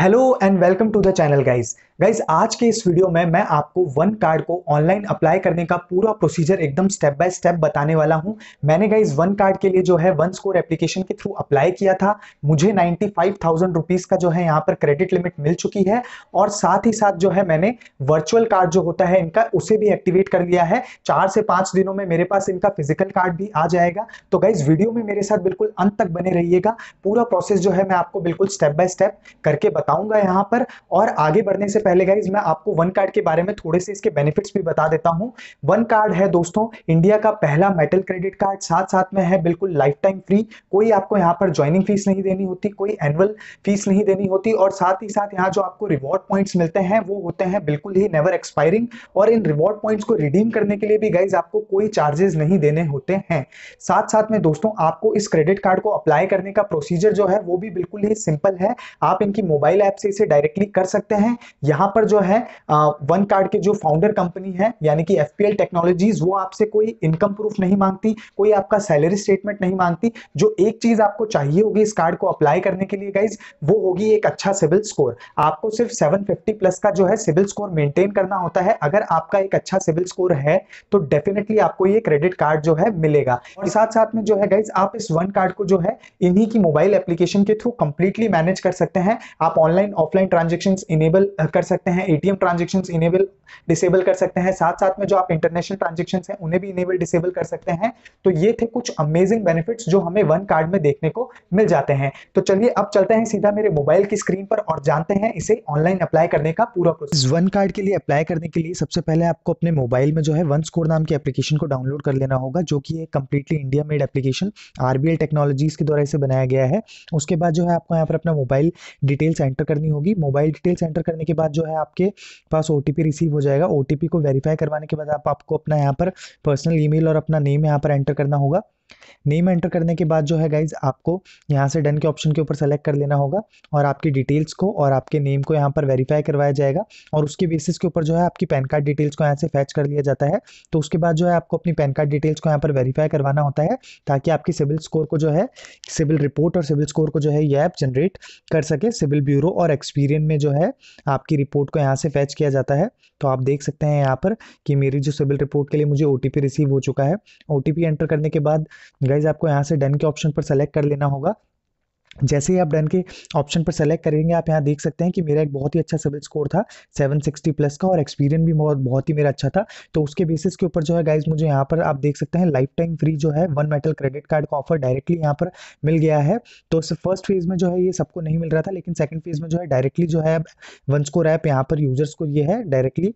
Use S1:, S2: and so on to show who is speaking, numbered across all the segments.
S1: Hello and welcome to the channel guys guys आज के इस वीडियो में मैं आपको वन कार्ड को ऑनलाइन अप्लाई करने का पूरा प्रोसीजर एकदम स्टेप बाय स्टेप बताने वाला हूँ। मैंने गाइस वन कार्ड के लिए जो है वन स्कोर एप्लीकेशन के थ्रू अप्लाई किया था। मुझे नाइन्टी फाइव थाउज़ेंड रुपीज़ का जो है यहाँ पर क्रेडिट लिमिट मिल चुकी है और साथ ही साथ जो है मैंने वर्चुअल कार्ड जो होता है इनका, उसे भी एक्टिवेट कर लिया है। चार से पाँच दिनों में मेरे पास इनका फ़िज़िकल कार्ड भी आ जाएगा। तो गाइज़ वीडियो में मेरे साथ बिल्कुल अंत तक बने रहिएगा। पूरा प्रोसेस जो है मैं आपको बिल्कुल स्टेप बाय स्टेप करके बताऊँगा यहाँ पर। और आगे बढ़ने से पहले गाइज़ मैं आपको वन कार्ड के बारे में थोड़े से इसके बेनिफिट्स भी बता देता हूँ। वन कार्ड है दोस्तों इंडिया का पहला मेटल क्रेडिट कार्ड साथ साथ में है बिल्कुल लाइफ टाइम फ्री कोई आपको यहाँ पर ज्वाइनिंग फ़ीस नहीं देनी होती, कोई एनुअल फ़ीस नहीं देनी होती। और साथ ही साथ यहाँ जो आपको रिवॉर्ड पॉइंट्स मिलते हैं, वो होते हैं बिल्कुल ही नेवर एक्सपायरिंग और इन रिवॉर्ड पॉइंट्स को रिडीम करने के लिए भी गाइज़ आपको कोई चार्जेस नहीं देने होते हैं। साथ साथ में दोस्तों, आपको इस क्रेडिट कार्ड को अप्लाई करने का प्रोसीजर जो है, वो भी बिल्कुल ही सिंपल है। आप इनकी मोबाइल ऐप से इसे डायरेक्टली कर सकते हैं। यहाँ पर जो है वन कार्ड के जो फाउंडर कंपनी है, यानी कि एफपीएल टेक्नोलॉजीज़ वो आपसे कोई इनकम प्रूफ नहीं मांगती, कोई आपका सैलरी स्टेटमेंट नहीं मांगती। जो एक चीज़ आपको चाहिए होगी इस कार्ड को अप्लाई करने के लिए गाइज़ वो होगी एक अच्छा सिविल स्कोर आपको सिर्फ़ 750 प्लस का जो है सिविल स्कोर मेंटेन करना होता है। अगर आपका एक अच्छा सिविल स्कोर है तो डेफिनेटली आपको ये क्रेडिट कार्ड जो है मिलेगा। और साथ साथ में जो है गाइज़ आप इस वन कार्ड को जो है, इन्हीं की मोबाइल एप्लीकेशन के थ्रू कंप्लीटली मैनेज कर सकते हैं। आप ऑनलाइन ऑफलाइन ट्रांजेक्शन इनेबल कर सकते हैं एटीएम ट्रांजेक्शन इनेबल डिसेबल कर सकते हैं। साथ साथ में जो आप इंटरनेशनल ट्रांजेक्शन हैं, उन्हें भी इनेबल डिसेबल कर सकते हैं। तो ये थे कुछ अमेजिंग बेनिफिट्स जो हमें वन कार्ड में देखने को मिल जाते हैं। तो चलिए अब चलते हैं सीधा मेरे मोबाइल की स्क्रीन पर और जानते हैं इसे ऑनलाइन अप्लाई करने का पूरा प्रोसेस वन कार्ड के लिए अप्लाई करने के लिए सबसे पहले आपको अपने मोबाइल में जो है वन स्कोर नाम की एप्लीकेशन को डाउनलोड कर लेना होगा, जो कि एक completely India made application RBL technologies के द्वारा इसे बनाया गया है। उसके बाद जो है आपको यहाँ पर अपना मोबाइल डिटेल्स एंटर करनी होगी। मोबाइल डिटेल्स एंटर करने के बाद जो है आपके पास ओटीपी रिसीव हो जाएगा। ओटीपी को वेरीफाई करवाने के बाद आप आपको अपना यहाँ पर पर्सनल ईमेल और अपना नेम यहाँ पर एंटर करना होगा। नेम एंटर करने के बाद जो है गाइज़ आपको यहाँ से डन के ऑप्शन के ऊपर सेलेक्ट कर लेना होगा और आपकी डिटेल्स को और आपके नेम को यहाँ पर वेरीफाई करवाया जाएगा और उसके बेसिस के ऊपर जो है, आपकी पैन कार्ड डिटेल्स को यहाँ से फैच कर लिया जाता है। तो उसके बाद जो है, आपको अपनी पैन कार्ड डिटेल्स को यहाँ पर वेरीफाई करवाना होता है ताकि आपकी सिविल स्कोर को जो है, सिविल रिपोर्ट और सिविल स्कोर को जो है ये ऐप जनरेट कर सके। सिविल ब्यूरो और एक्सपीरियन में जो है, आपकी रिपोर्ट को यहाँ से फैच किया जाता है। तो आप देख सकते हैं यहाँ पर कि मेरी जो सिविल रिपोर्ट के लिए मुझे ओटीपी रिसीव हो चुका है। ओटीपी एंटर करने के बाद गाइज़ आपको यहाँ से डन के ऑप्शन पर सेलेक्ट कर लेना होगा। जैसे ही आप डन के ऑप्शन पर सेलेक्ट करेंगे, आप यहाँ देख सकते हैं कि मेरा एक बहुत ही अच्छा सिविल स्कोर था 760 प्लस का, और एक्सपीरियंस भी बहुत बहुत ही मेरा अच्छा था। तो उसके बेसिस के ऊपर जो है गाइज़ मुझे यहाँ पर आप देख सकते हैं लाइफ टाइम फ्री जो है वन मेटल क्रेडिट कार्ड का ऑफ़र डायरेक्टली यहाँ पर मिल गया है। तो फ़र्स्ट फ़ेज़ में जो है, ये सबको नहीं मिल रहा था, लेकिन सेकंड फ़ेज़ में जो है डायरेक्टली जो है वन स्कोर ऐप यहाँ पर यूज़र्स को ये है डायरेक्टली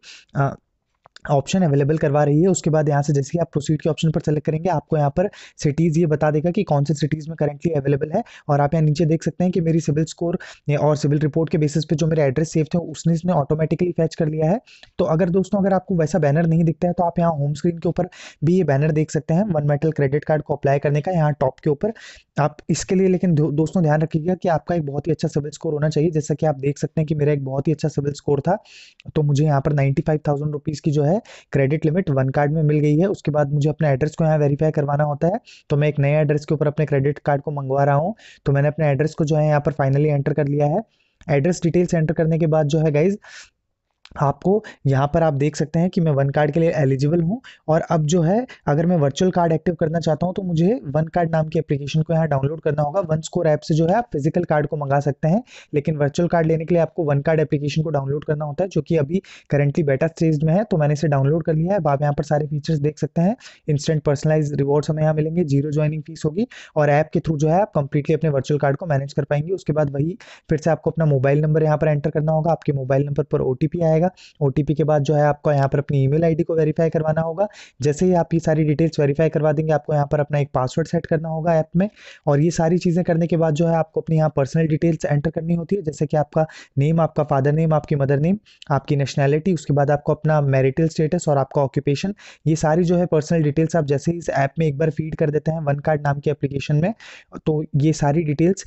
S1: ऑप्शन अवेलेबल करवा रही है। उसके बाद यहाँ से जैसे आप प्रोसीड के ऑप्शन पर सेलेक्ट करेंगे, आपको यहाँ पर सिटीज़ ये बता देगा कि कौन से सिटीज़ में करेंटली अवेलेबल है। और आप यहाँ नीचे देख सकते हैं कि मेरी सिविल स्कोर और सिविल रिपोर्ट के बेसिस पे जो मेरे एड्रेस सेव थे, उसने इसने ऑटोमेटिकली फैच कर लिया है। तो अगर दोस्तों, अगर आपको वैसा बैनर नहीं दिखता है तो आप यहाँ होम स्क्रीन के ऊपर भी ये बैनर देख सकते हैं वन मेटल क्रेडिट कार्ड को अप्लाई करने का यहाँ टॉप के ऊपर। आप इसके लिए लेकिन दोस्तों ध्यान रखिएगा कि आपका एक बहुत ही अच्छा सिविल स्कोर होना चाहिए। जैसा कि आप देख सकते हैं कि मेरा एक बहुत ही अच्छा सिविल स्कोर था तो मुझे यहाँ पर नाइन्टी फाइव थाउज़ेंड रुपीज़ की जो है क्रेडिट लिमिट वन कार्ड में मिल गई है। उसके बाद मुझे अपने एड्रेस को यहाँ वेरीफाई करवाना होता है। तो मैं एक नए एड्रेस के ऊपर अपने क्रेडिट कार्ड को मंगवा रहा हूँ। तो मैंने अपने एड्रेस को जो है यहाँ पर फाइनली एंटर कर लिया है। एड्रेस डिटेल्स एंटर करने के बाद जो है गाइज़ आपको यहाँ पर आप देख सकते हैं कि मैं वन कार्ड के लिए एलिजिबल हूँ और अब जो है, अगर मैं वर्चुअल कार्ड एक्टिव करना चाहता हूँ तो मुझे वन कार्ड नाम की एप्लीकेशन को यहाँ डाउनलोड करना होगा। वन स्कोर ऐप से जो है आप फ़िज़िकल कार्ड को मंगा सकते हैं, लेकिन वर्चुअल कार्ड लेने के लिए आपको वन कार्ड एप्लीकेशन को डाउनलोड करना होता है, जो कि अभी करेंटली बेटा स्टेज में है तो मैंने इसे डाउनलोड कर लिया है। आप यहाँ पर सारे फीचर्स देख सकते हैं। इंस्टेंट पर्सनलाइज रिवॉर्ड्स हमें यहाँ मिलेंगे ज़ीरो ज्वाइनिंग फ़ीस होगी और ऐप के थ्रू जो है आप कंप्लीटली अपने वर्चुअल कार्ड को मैनेज कर पाएँगे। उसके बाद वही फिर से आपको अपना मोबाइल नंबर यहाँ पर एंटर करना होगा। आपके मोबाइल नंबर पर ओटीपी आएगा। ओटीपी के के बाद जो है आपको यहाँ पर अपनी ईमेल आईडी को वेरीफाई करवाना होगा। जैसे ही आप ये सारी डिटेल्स वेरीफाई करवा देंगे, आपको यहाँ पर अपना एक पासवर्ड सेट करना होगा ऐप में। और ये सारी चीज़ें करने के बाद जो है आपको अपनी यहाँ पर्सनल डिटेल्स एंटर करनी होती है। जैसे कि आपका नेम आपका फादर नेम आपकी मदर नेम आपकी नेशनैलिटी उसके बाद आपको अपना मैरिटल स्टेटस और आपका ऑक्यूपेशन ये सारी जो है पर्सनल डिटेल्स आप जैसे ही इस ऐप में एक बार फ़ीड कर देते हैं वन कार्ड नाम की एप्लीकेशन में तो ये सारी डिटेल्स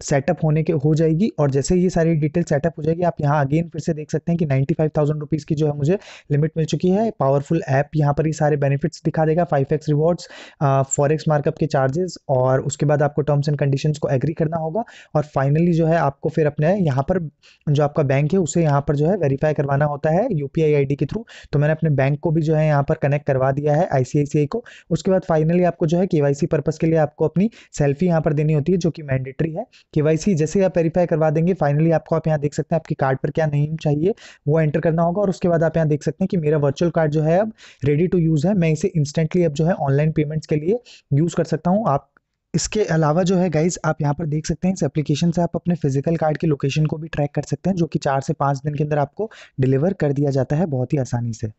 S1: सेटअप होने के हो जाएगी और जैसे ये सारी डिटेल सेटअप हो जाएगी, आप यहाँ अगेन फिर से देख सकते हैं कि नाइन्टी फाइव थाउज़ेंड रुपीज़ की जो है मुझे लिमिट मिल चुकी है। पावरफुल ऐप यहाँ पर ये सारे बेनिफिट्स दिखा देगा five X rewards forex markup के चार्जेस और उसके बाद आपको टर्म्स एंड कंडीशंस को एग्री करना होगा और फाइनली जो है आपको फिर अपने यहाँ पर जो आपका बैंक है, उसे यहाँ पर जो है वेरीफाई करवाना होता है यू पी के थ्रू तो मैंने अपने बैंक को भी जो है यहाँ पर कनेक्ट करवा दिया है आईसीआईसीआई को। उसके बाद फाइनली आपको जो है के पर्पज़ के लिए आपको अपनी सेल्फी यहाँ पर देनी होती है, जो कि मैंडेटरी है। के जैसे आप वेरीफाई करवा देंगे फाइनली आपको आप यहाँ देख सकते हैं आपकी कार्ड पर क्या नेम चाहिए, वो एंटर करना होगा और उसके बाद आप यहाँ देख सकते हैं कि मेरा वर्चुअल कार्ड जो है अब रेडी टू यूज़ है। मैं इसे इंस्टेंटली अब जो है ऑनलाइन पेमेंट्स के लिए यूज़ कर सकता हूँ। आप इसके अलावा जो है गाइज़ आप यहाँ पर देख सकते हैं इस एप्लीकेशन से आप अपने फ़िज़िकल कार्ड की लोकेशन को भी ट्रैक कर सकते हैं, जो कि चार से पाँच दिन के अंदर आपको डिलीवर कर दिया जाता है बहुत ही आसानी से।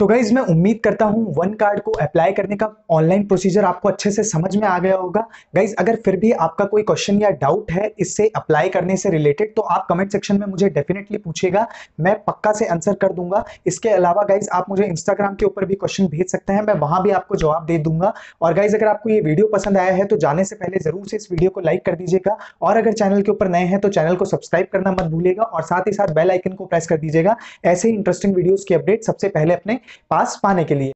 S1: तो गाइज़ मैं उम्मीद करता हूँ वन कार्ड को अप्लाई करने का ऑनलाइन प्रोसीजर आपको अच्छे से समझ में आ गया होगा। गाइज़ अगर फिर भी आपका कोई क्वेश्चन या डाउट है इससे अप्लाई करने से रिलेटेड तो आप कमेंट सेक्शन में मुझे डेफिनेटली पूछेगा मैं पक्का से आंसर कर दूँगा। इसके अलावा गाइज़ आप मुझे इंस्टाग्राम के ऊपर भी क्वेश्चन भेज सकते हैं। मैं वहाँ भी आपको जवाब दे दूँगा। और गाइज़ अगर आपको ये वीडियो पसंद आया है तो जाने से पहले ज़रूर से इस वीडियो को लाइक कर दीजिएगा। और अगर चैनल के ऊपर नए हैं तो चैनल को सब्सक्राइब करना मत भूलिएगा। और साथ ही साथ बेल आइकन को प्रेस कर दीजिएगा। ऐसे ही इंटरेस्टिंग वीडियोज़ की अपडेट सबसे पहले अपने पास पाने के लिए।